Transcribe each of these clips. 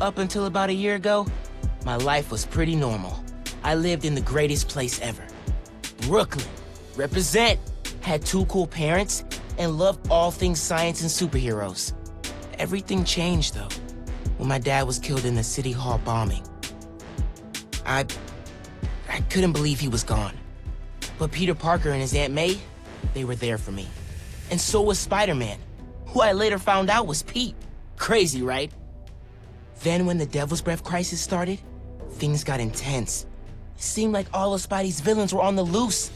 Up until about a year ago, my life was pretty normal. I lived in the greatest place ever. Brooklyn. Represent. Had two cool parents and loved all things science and superheroes. Everything changed, though, when my dad was killed in the City Hall bombing. I... I couldn't believe he was gone. But Peter Parker and his Aunt May, they were there for me. And so was Spider-Man, who I later found out was Pete. Crazy, right? Then when the Devil's Breath crisis started, things got intense. It seemed like all of Spidey's villains were on the loose.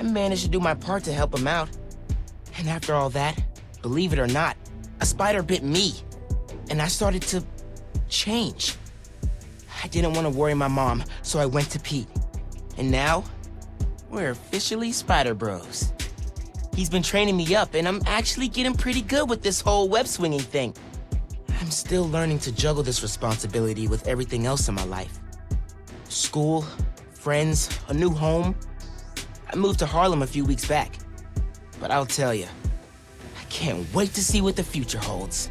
I managed to do my part to help him out. And after all that, believe it or not, a spider bit me. And I started to change. I didn't want to worry my mom, so I went to Pete. And now, we're officially Spider Bros. He's been training me up, and I'm actually getting pretty good with this whole web swinging thing. I'm still learning to juggle this responsibility with everything else in my life. School, friends, a new home. I moved to Harlem a few weeks back. But I'll tell you, I can't wait to see what the future holds.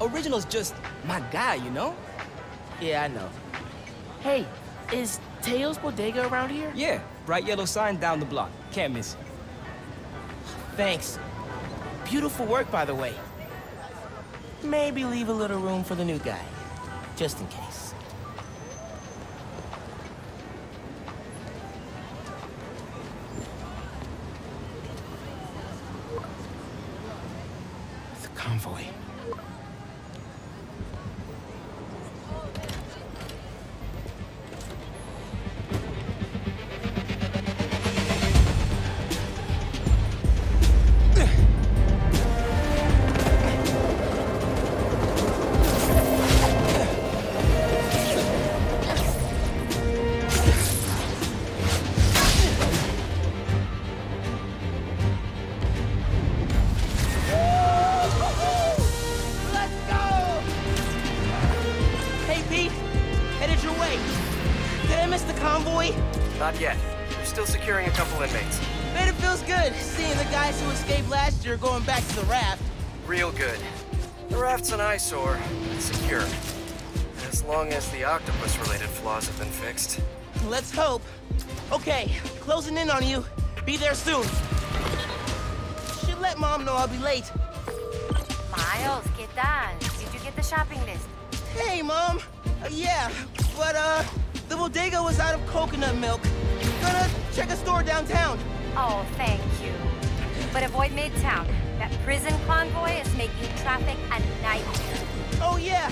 Original's just my guy, you know? Yeah, I know. Hey, is Teo's Bodega around here? Yeah, bright yellow sign down the block. Can't miss it. Thanks. Beautiful work, by the way. Maybe leave a little room for the new guy, just in case. To the raft. Real good. The raft's an eyesore, but secure. As long as the octopus-related flaws have been fixed. Let's hope. Okay, closing in on you. Be there soon. Should let Mom know I'll be late. Miles, ¿qué tal? Did you get the shopping list? Hey, Mom. Uh, yeah, but, uh, the bodega was out of coconut milk. Gonna check a store downtown. Oh, thank you. But avoid Midtown. That prison convoy is making traffic a nightmare. Oh, yeah.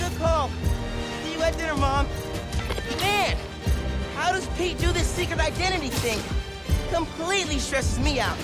Good call. See you at dinner, Mom. Man, how does Pete do this secret identity thing? Completely stresses me out.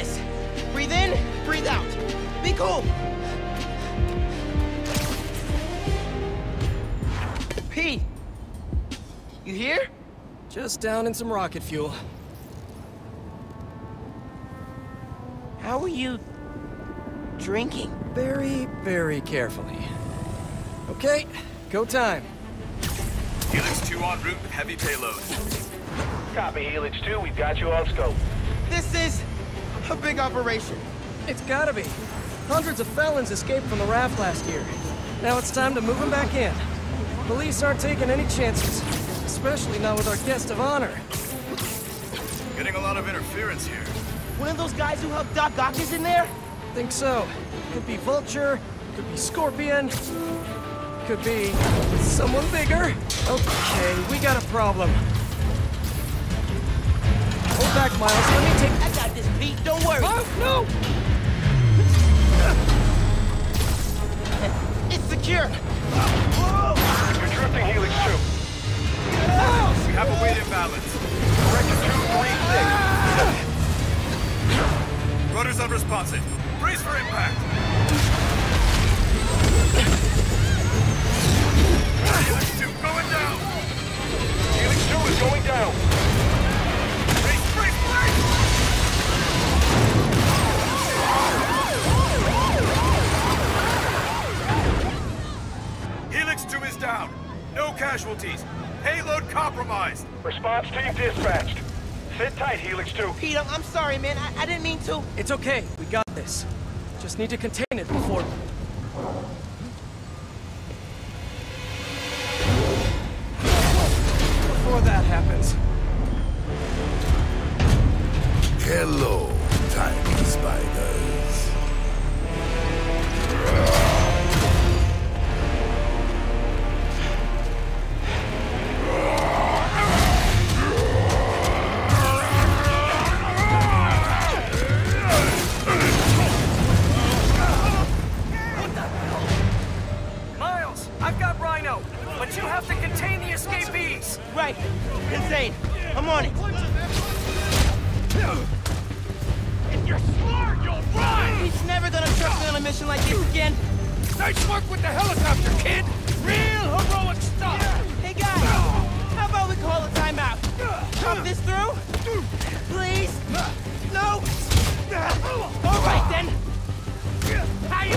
This. Breathe in, breathe out. Be cool. Pete! You here? Just down in some rocket fuel. How are you... drinking? Very, very carefully. Okay, go time. Helix 2 en route with heavy payload. Copy, Helix 2. We've got you on scope. This is a big operation. It's gotta be. Hundreds of felons escaped from the raft last year. Now it's time to move them back in. Police aren't taking any chances, especially not with our guest of honor. Getting a lot of interference here. One of those guys who helped Doc Ock is in there? Think so. Could be Vulture, could be Scorpion, could be someone bigger. Okay, we got a problem. Hold back, Miles. Let me take. Don't no! To. It's okay. We got this. Just need to contain it before. Before that happens. Hello, tiny spiders. Right. Insane. I'm on it. If you're smart, you'll run! He's never gonna trust me on a mission like this again. Nice work with the helicopter, kid! Real heroic stuff! Hey, guys. How about we call a timeout? Talk this through? Please? No? All right, then. How you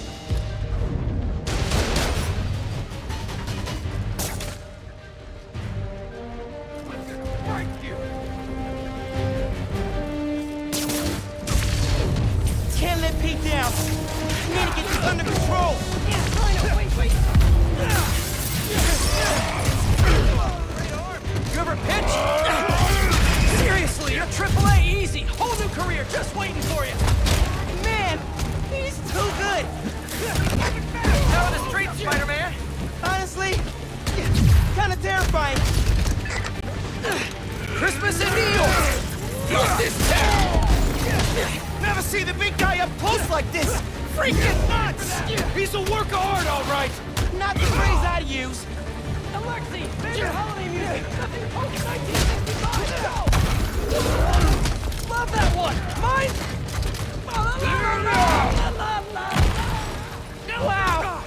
see the big guy up close like this. Freaking nuts. He's a work of art, all right. Not the phrase I'd use. Alexi, favorite holiday music. Nothing post 1965. Love that one! Mine! Oh, la la la. No Wow!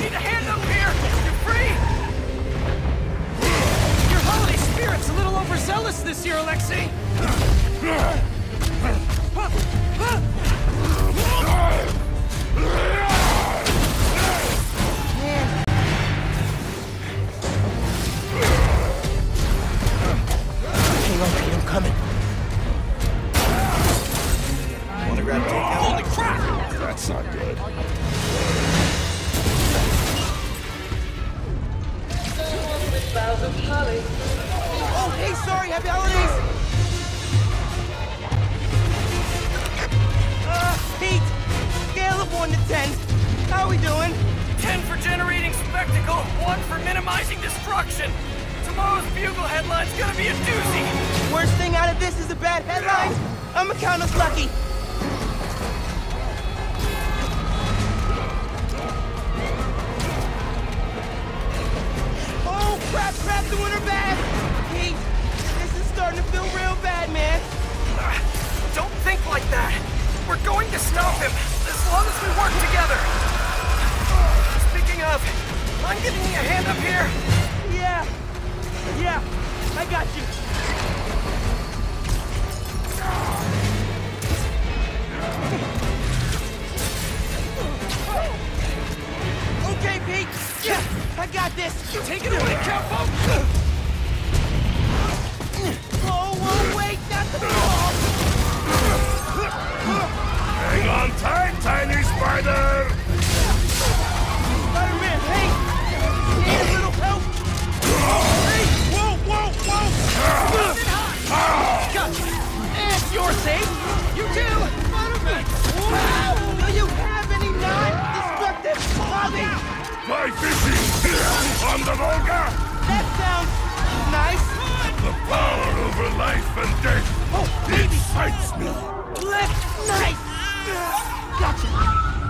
Need a hand up here! You're free! Your holiday spirit's a little overzealous this year, Alexei! Hang on, I'm coming. Wanna grab takeout? Holy crap! That's not good. Oh, hey, sorry, happy holidays! Uh, Pete, scale of 1 to 10. How we doing? 10 for generating spectacle, 1 for minimizing destruction. Tomorrow's Bugle headline's gonna be a doozy. Worst thing out of this is the bad headlines. I'ma count us lucky. Oh, crap, crap, the winter bad. Pete, this is starting to feel real bad, man. Ah, Don't think like that. We're going to stop him, as long as we work together. Speaking of, I'm giving you a hand up here. Yeah, yeah, I got you. Okay, Pete. Yeah, I got this. Take it away, Capo! Oh, whoa, wait, that's the ball. Hang on tight, tiny spider! Spider-Man, hey, need a little help? Hey, whoa, whoa, whoa! Gotcha. And you're safe. Fly fishing on the Volga! That sounds nice. The power over life and death Oh, excites me. Let's nice. Gotcha.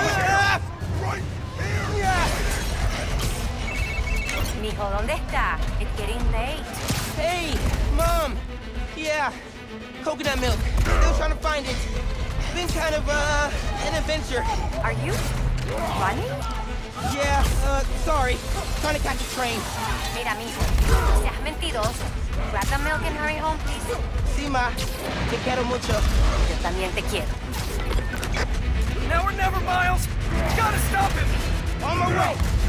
Mijo, ¿dónde está? It's getting late. Hey, Mom. Yeah, coconut milk. Still trying to find it. Been kind of, uh, an adventure. Are you running? Yeah, uh, sorry. Trying to catch a train. Mira, mijo, no seas mentiroso. Grab the milk and hurry home, please. Sí, ma. Te quiero mucho. Yo también te quiero. Now or never, Miles. Gotta stop him. On my way.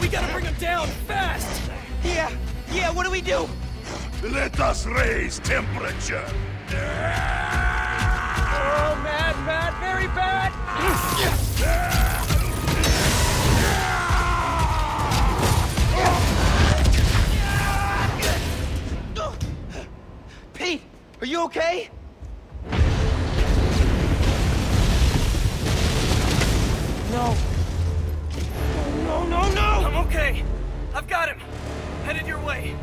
We gotta bring him down fast! Yeah, yeah, what do we do? Let us raise temperature. Oh, bad, bad, very bad! you okay? No. No, no, no! I'm okay. I've got him. Headed your way.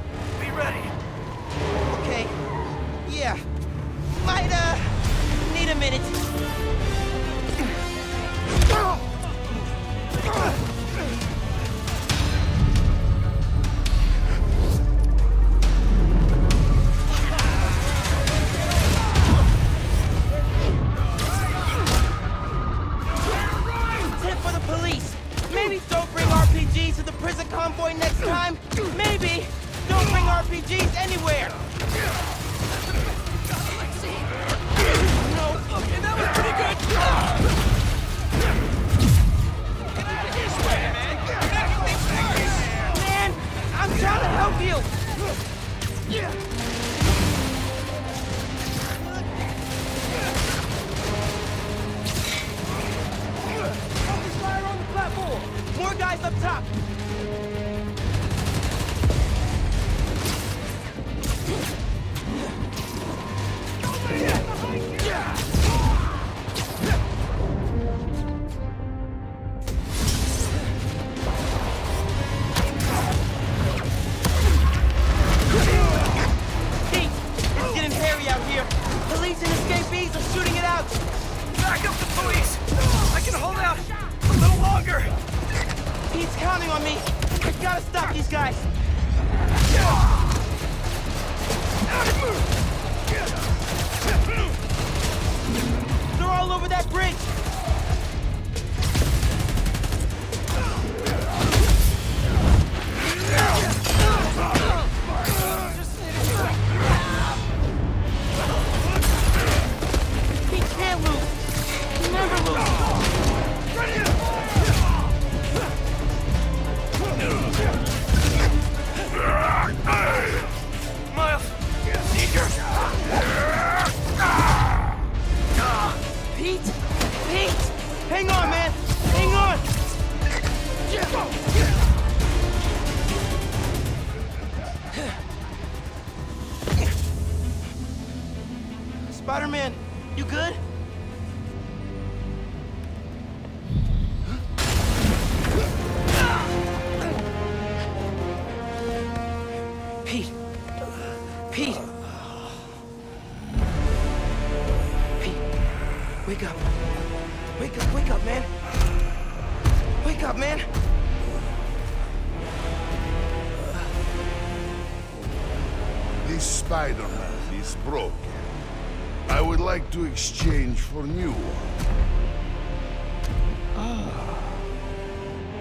Spider-Man, you good?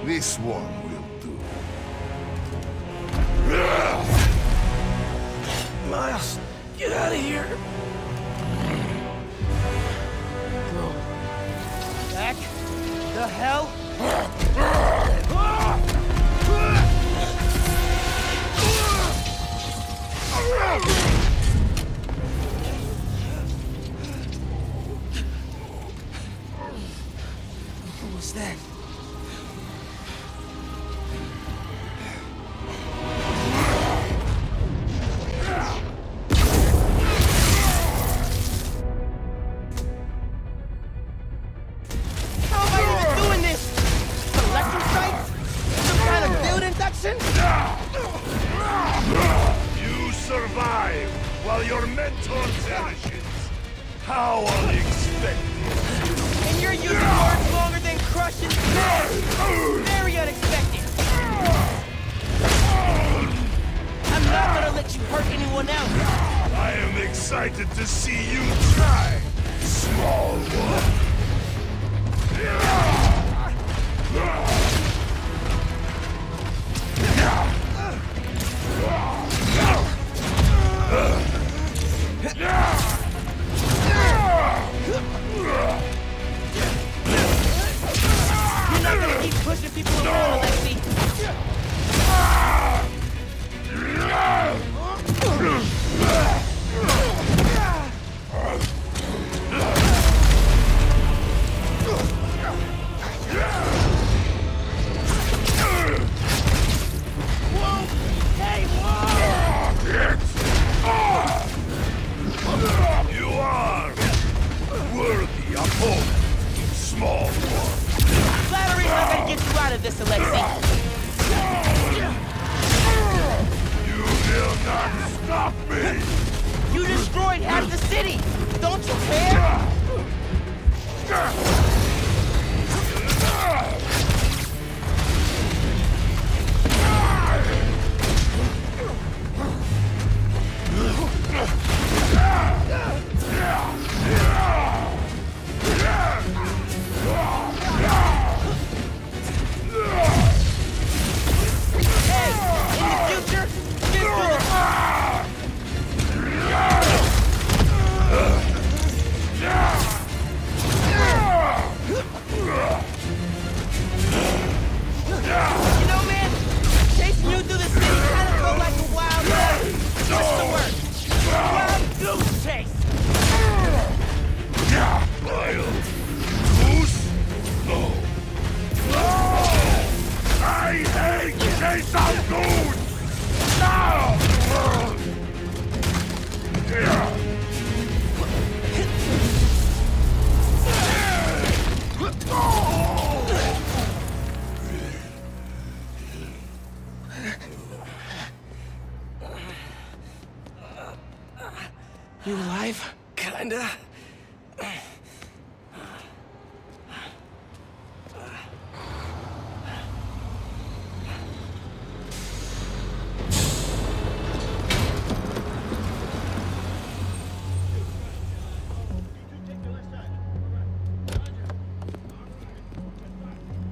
This one will do. Miles, get out of here. Go. Back the hell? Ah! Ah! Ah! protection? You survive while your mentor perishes. How unexpected. And you're using words longer than crush and. Very unexpected. I'm not gonna let you hurt anyone else. I am excited to see you try, small one. Whoa!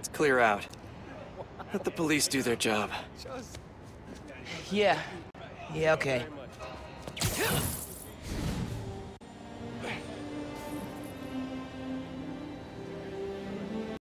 Let's clear out. Let the police do their job. Yeah. Yeah, okay.